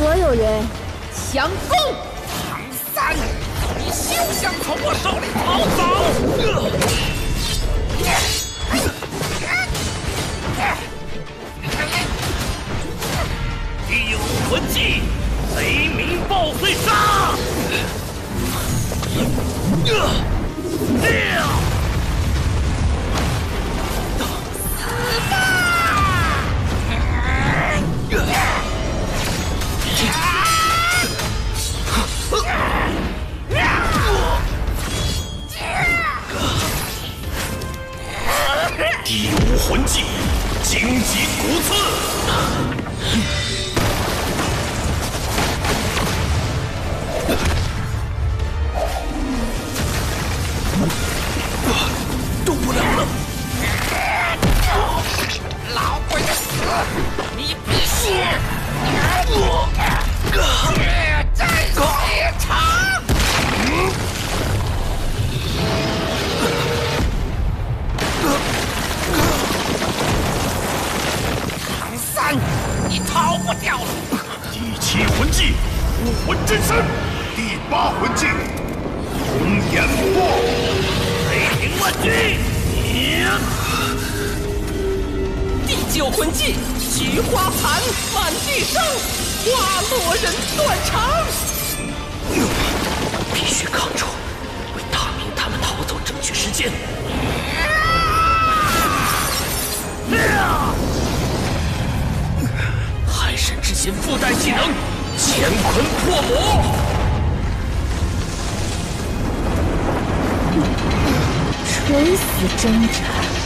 所有人强攻！唐三，你休想从我手里逃走！呃魂技，雷鸣爆碎杀！呃荆棘骨刺。动不了了！老鬼的死，你你逃不掉了！第七魂技，武魂真身。第八魂技，红颜破。雷霆万钧。第九魂技，菊花盘满地伤，花落人断肠。必须抗住，为大明他们逃走争取时间。之心附带技能，乾坤破魔。垂死挣扎。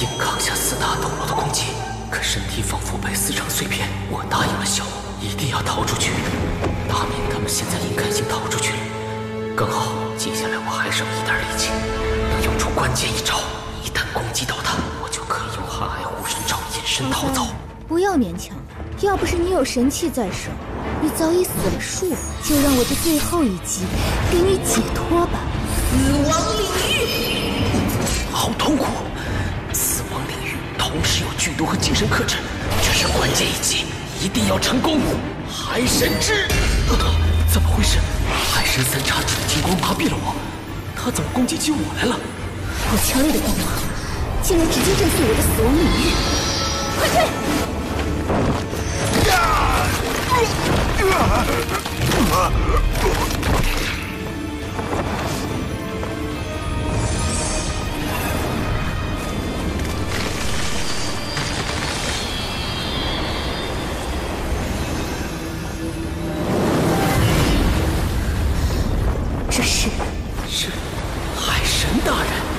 硬扛下四大斗罗的攻击，可身体仿佛被撕成碎片。我答应了小五，一定要逃出去。大明他们现在应该已经逃出去了，更好。接下来我还剩一点力气，能用出关键一招。一旦攻击到他，我就可以用瀚海护身罩隐身逃走。不要勉强，要不是你有神器在手，你早已死了数。就让我这最后一击给你解脱吧。死亡领域，好痛苦！死亡领域同时有剧毒和精神克制，这是关键一击，一定要成功！海神之，呃怎么回事？海神三叉戟的金光麻痹了我，他怎么攻击起我来了？好强烈的光芒，竟然直接震碎我的死亡领域！这是是海神大人。